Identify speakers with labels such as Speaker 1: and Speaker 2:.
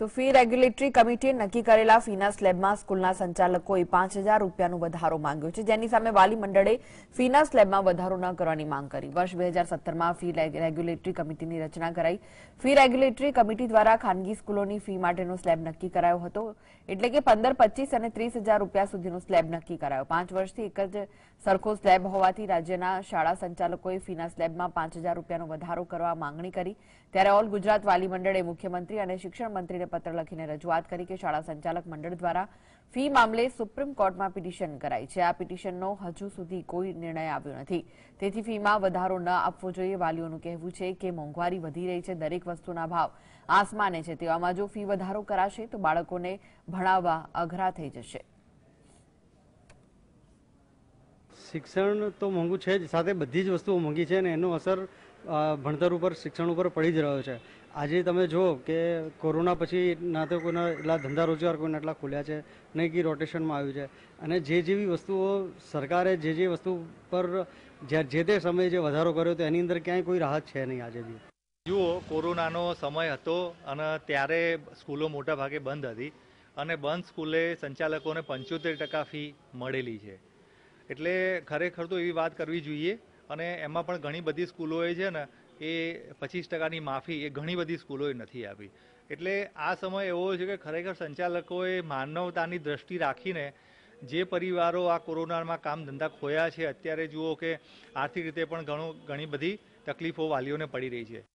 Speaker 1: તો fee regulatory કમિટીએ નક્કી કરેલા ફીના સ્લેબમાં સ્કૂલના સંચાલકોએ પાંચ હજાર રૂપિયાનો વધારો માંગ્યો છે. જેની સામે વાલી મંડળે ફીના સ્લેબમાં વધારો ન કરવાની માંગ કરી. વર્ષ બે હજાર ફી રેગ્યુલેટરી કમિટીની રચના કરાઈ. ફી રેગ્યુલેટરી કમિટી દ્વારા ખાનગી સ્કૂલોની ફી માટેનો સ્લેબ નક્કી કરાયો હતો. એટલે કે પંદર, પચીસ અને ત્રીસ હજાર રૂપિયા સુધીનો સ્લેબ નક્કી કરાયો. પાંચ વર્ષથી એક જ સરખો સ્લેબ હોવાથી રાજ્યના શાળા સંચાલકોએ ફીના સ્લેબમાં પાંચ હજાર રૂપિયાનો વધારો કરવા માંગણી કરી. ત્યારે ઓલ ગુજરાત વાલી મંડળે મુખ્યમંત્રી અને શિક્ષણ મંત્રીને પત્ર લખીને રજૂઆત કરી કે શાળા સંચાલક મંડળ દ્વારા ફી મામલે સુપ્રીમ કોર્ટમાં પિટિશન કરાઈ છે. આ પિટિશનનો હજુ સુધી કોઈ નિર્ણય આવ્યો નથી. તેથી ફીમાં વધારો ન આપવો જોઈએ. વાલીઓનું કહેવું છે કે મોંઘવારી વધી રહી છે. દરેક વસ્તુના ભાવ આસમાને છે. તેવામાં જો ફી વધારો કરાશે તો બાળકોને ભણાવવા અઘરા થઈ જશે.
Speaker 2: શિક્ષણ તો મોંઘું છે જ. સાથે બધી જ વસ્તુઓ મોંઘી છે અને એનો અસર ભણતર ઉપર, શિક્ષણ ઉપર પડી જ રહ્યો છે. આજે તમે જુઓ કે કોરોના પછી ના તો કોઈના એટલા ધંધા રોજગાર કોઈના એટલા ખુલ્યા છે, નહીં કે રોટેશનમાં આવ્યું છે. અને જે જેવી વસ્તુઓ સરકારે જે જે વસ્તુ પર જે તે સમયે જે વધારો કર્યો તો એની અંદર ક્યાંય કોઈ રાહત છે નહીં આજે બી.
Speaker 3: જુઓ, કોરોનાનો સમય હતો અને ત્યારે સ્કૂલો મોટા ભાગે બંધ હતી અને બંધ સ્કૂલે સંચાલકોને પંચોતેર ટકા ફી મળેલી છે. એટલે ખરેખર તો એવી વાત કરવી જોઈએ અને એમાં પણ ઘણી બધી સ્કૂલોએ છે ને, એ પચીસ ટકાની માફી એ ઘણી બધી સ્કૂલોએ નથી આપી. એટલે આ સમય એવો છે કે ખરેખર સંચાલકોએ માનવતાની દ્રષ્ટિ રાખીને જે પરિવારો આ કોરોનામાં કામ ધંધા ખોયા છે, અત્યારે જુઓ કે આર્થિક રીતે પણ ઘણું, ઘણી બધી તકલીફો વાલીઓને પડી રહી છે.